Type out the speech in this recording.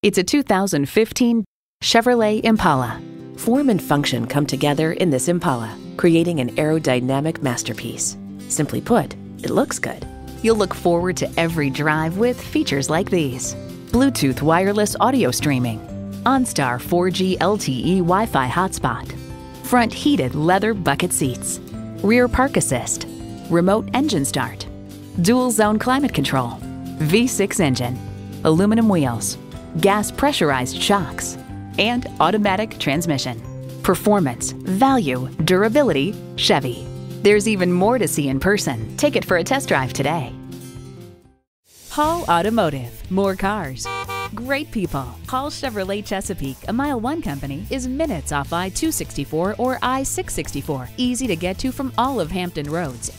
It's a 2015 Chevrolet Impala. Form and function come together in this Impala, creating an aerodynamic masterpiece. Simply put, it looks good. You'll look forward to every drive with features like these. Bluetooth wireless audio streaming, OnStar 4G LTE Wi-Fi hotspot, front heated leather bucket seats, rear park assist, remote engine start, dual zone climate control, V6 engine, aluminum wheels, gas pressurized shocks, and automatic transmission. Performance, value, durability, Chevy. There's even more to see in person. Take it for a test drive today. Hall Automotive, more cars. Great people. Hall Chevrolet Chesapeake, a MileOne company, is minutes off I 264 or I 664. Easy to get to from all of Hampton roads